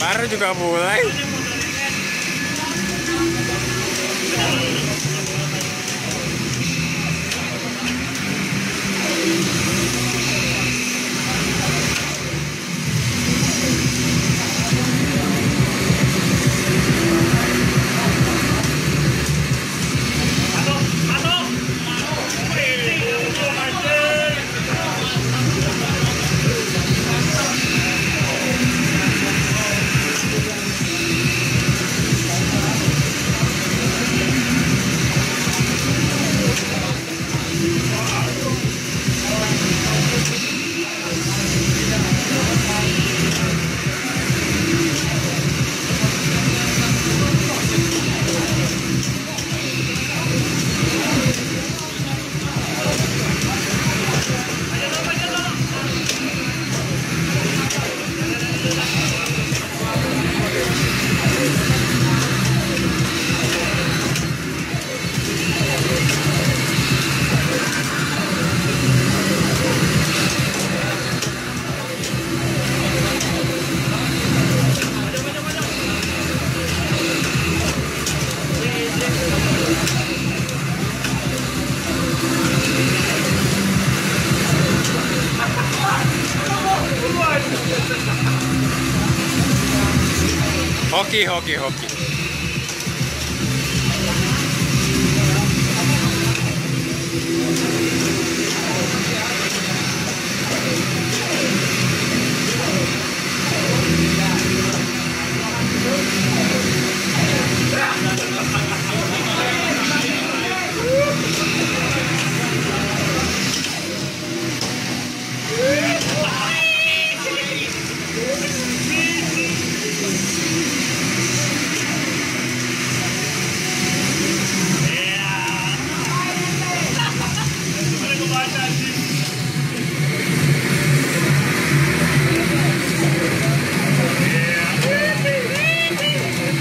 Baru juga mulai. Hockey, hockey, hockey. Thank